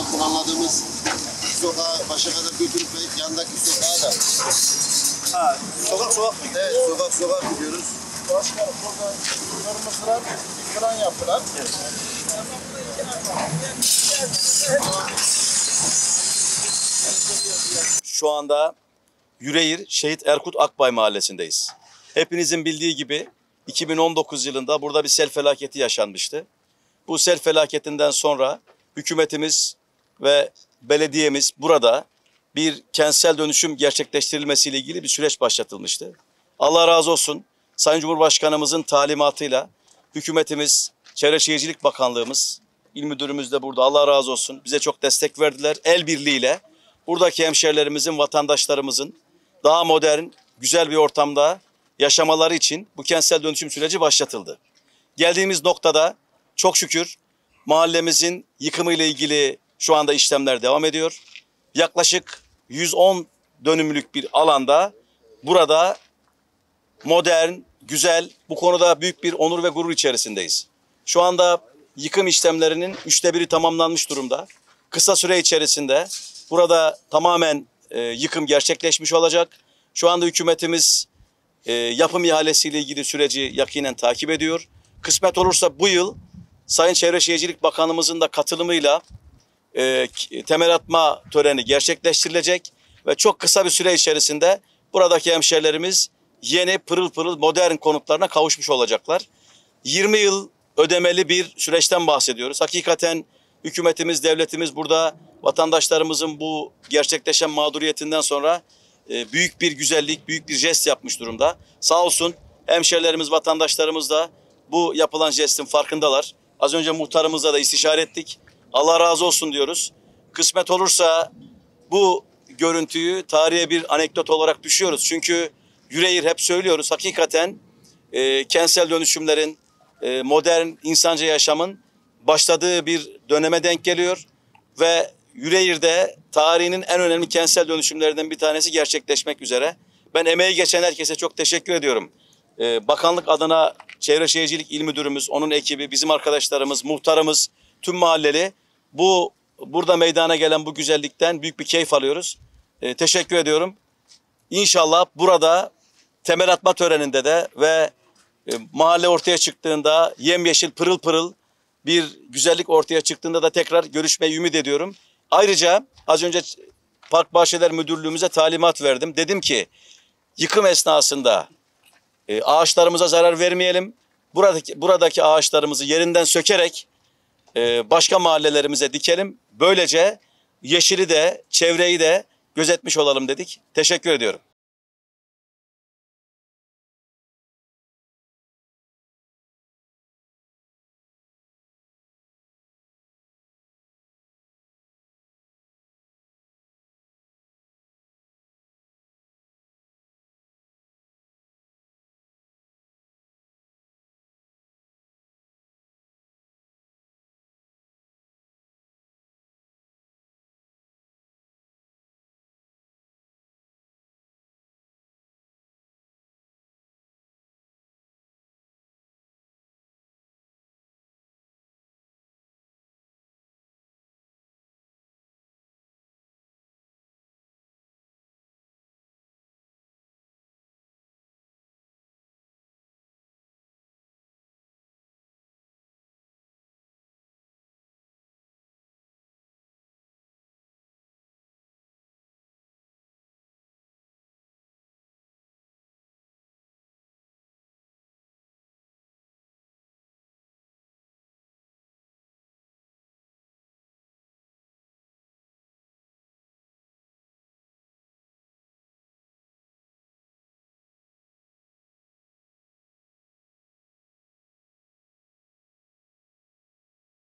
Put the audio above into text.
anda planladığımız sokağa başa kadar götürüp ve yandaki sokağa da Ha, sokak sokak mı? evet, sokak sokak gidiyoruz. Başkanım burada kırmızılar kıran yaptılar. Şu anda Yüreğir Şehit Erkut Akbay mahallesindeyiz. Hepinizin bildiği gibi 2019 yılında burada bir sel felaketi yaşanmıştı. Bu sel felaketinden sonra hükümetimiz ve belediyemiz burada bir kentsel dönüşüm gerçekleştirilmesiyle ilgili bir süreç başlatılmıştı. Allah razı olsun Sayın Cumhurbaşkanımızın talimatıyla hükümetimiz, Çevre Şehircilik Bakanlığımız, İl Müdürümüz de burada Allah razı olsun bize çok destek verdiler. El birliğiyle buradaki hemşerilerimizin, vatandaşlarımızın daha modern, güzel bir ortamda yaşamaları için bu kentsel dönüşüm süreci başlatıldı. Geldiğimiz noktada çok şükür mahallemizin yıkımıyla ilgili şu anda işlemler devam ediyor. Yaklaşık 110 dönümlük bir alanda burada modern, güzel, bu konuda büyük bir onur ve gurur içerisindeyiz. Şu anda yıkım işlemlerinin üçte biri tamamlanmış durumda. Kısa süre içerisinde burada tamamen e, yıkım gerçekleşmiş olacak. Şu anda hükümetimiz e, yapım ihalesiyle ilgili süreci yakinen takip ediyor. Kısmet olursa bu yıl Sayın Çevre Şehircilik Bakanımızın da katılımıyla e, temel atma töreni gerçekleştirilecek ve çok kısa bir süre içerisinde buradaki hemşerilerimiz yeni pırıl pırıl modern konutlarına kavuşmuş olacaklar. 20 yıl ödemeli bir süreçten bahsediyoruz. Hakikaten hükümetimiz, devletimiz burada vatandaşlarımızın bu gerçekleşen mağduriyetinden sonra e, büyük bir güzellik, büyük bir jest yapmış durumda. Sağ olsun hemşerilerimiz, vatandaşlarımız da bu yapılan jestin farkındalar. Az önce muhtarımızla da istişare ettik. Allah razı olsun diyoruz. Kısmet olursa bu görüntüyü tarihe bir anekdot olarak düşüyoruz. Çünkü Yüreğir hep söylüyoruz. Hakikaten e, kentsel dönüşümlerin, e, modern insanca yaşamın başladığı bir döneme denk geliyor. Ve Yüreğir'de tarihinin en önemli kentsel dönüşümlerinden bir tanesi gerçekleşmek üzere. Ben emeği geçen herkese çok teşekkür ediyorum. E, bakanlık adına Çevre Şehircilik İl Müdürümüz, onun ekibi, bizim arkadaşlarımız, muhtarımız, tüm mahalleli bu burada meydana gelen bu güzellikten büyük bir keyif alıyoruz. E, teşekkür ediyorum. İnşallah burada temel atma töreninde de ve e, mahalle ortaya çıktığında yemyeşil pırıl pırıl bir güzellik ortaya çıktığında da tekrar görüşmeyi ümit ediyorum. Ayrıca az önce Park Bahçeler Müdürlüğümüze talimat verdim. Dedim ki yıkım esnasında e, ağaçlarımıza zarar vermeyelim. Buradaki buradaki ağaçlarımızı yerinden sökerek e, başka mahallelerimize dikelim. Böylece yeşili de çevreyi de gözetmiş olalım dedik. Teşekkür ediyorum.